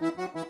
Música